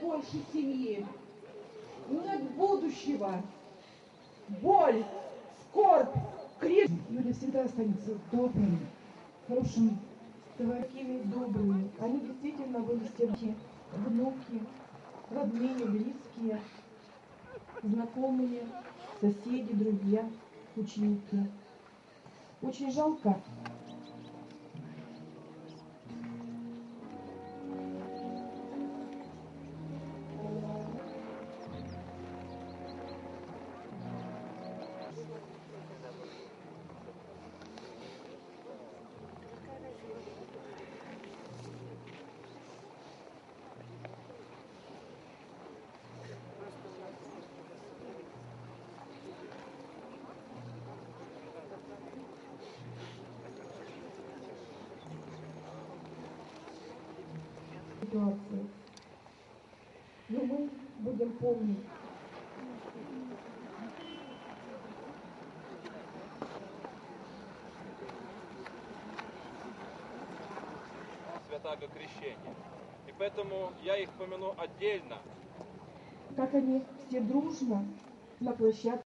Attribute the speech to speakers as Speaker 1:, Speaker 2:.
Speaker 1: больше семьи. Нет будущего. Боль, скорбь, крик.
Speaker 2: Люди всегда останутся добрыми, хорошими, такими добрыми. Они действительно вырастят внуки, родные, близкие, знакомые, соседи, друзья, ученики. Очень жалко, ситуации. Но мы будем помнить,
Speaker 3: святаго крещения. И поэтому я их помяну отдельно,
Speaker 2: как они все дружно на площадке